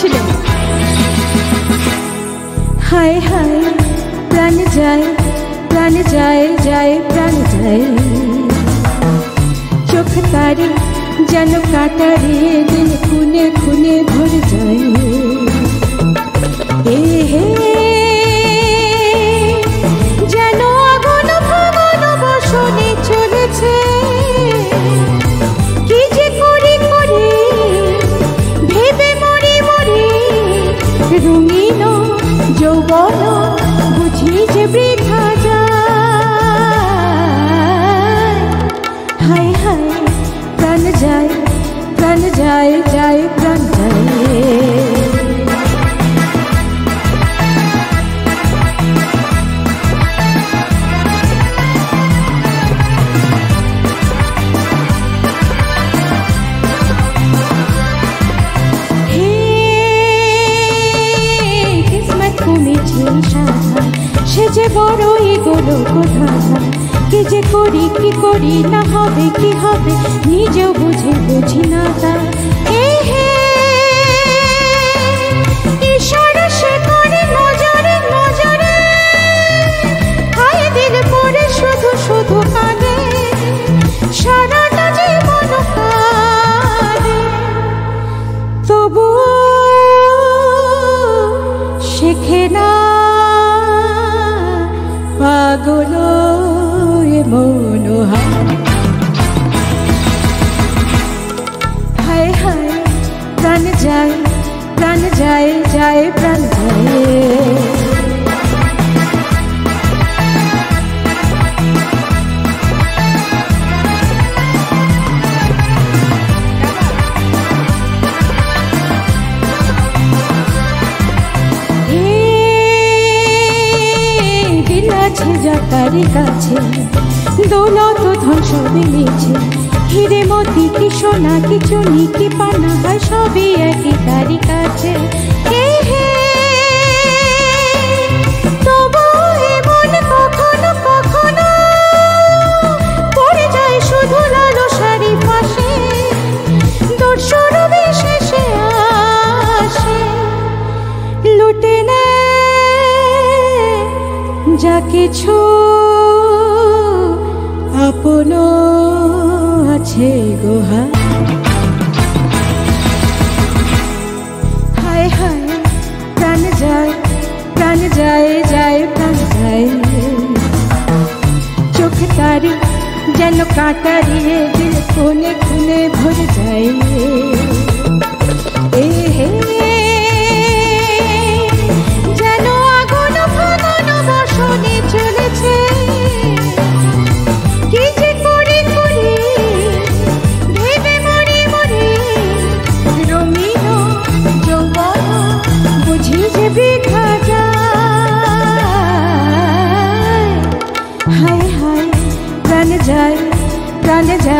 বুঝেছিলেন হায় হায়, প্রাণ যায় প্রাণ যায় যায়, প্রাণ যায়। চোখ তারে যেন কাটারে, দিন খুনে খুনে ভরে যায়। রঙিন যৌবন বুঝি যে বৃথা যায়। হায় হায়, প্রাণ যায় প্রাণ যায় যায়, প্রাণ যায়। যে বড়ই এগুলো কোথা। কি যে করি, কি করি, না হবে, কি হবে, নিজেও বুঝে বুঝি না তা যায় যায় প্রাণ আছে যাতারি কাছে দৌলত ধন সবই মিছে হিরে মতি কি সোনা, কি চুনি, কি পানা, হয় সবই একই তারি কাছে। যা কিছু আপন আছে গোহা। হায় হায়, প্রাণ যায় প্রাণ যায় যায়, প্রাণ যায়। চোখ তারি যেন কাটারিয়ে 甜甜